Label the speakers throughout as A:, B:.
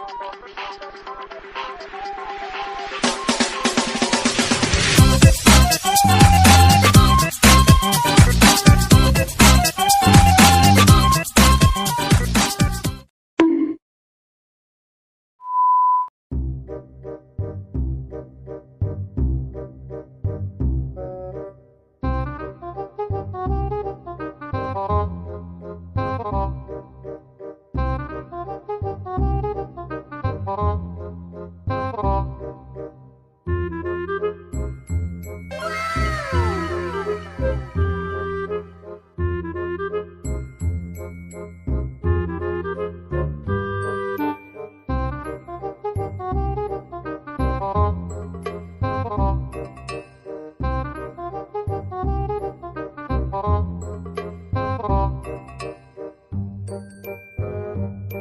A: Thank you.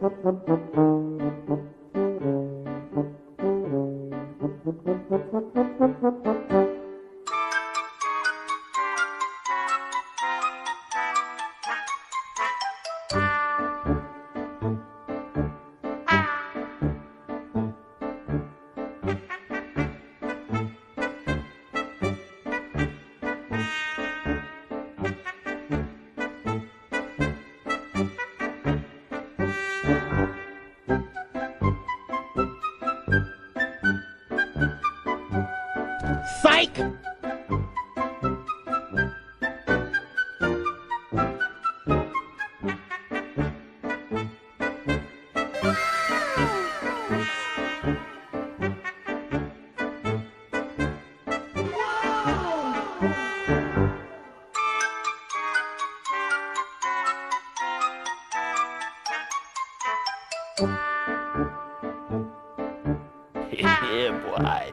A: Thank. 也不爱。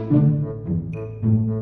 A: Thank you.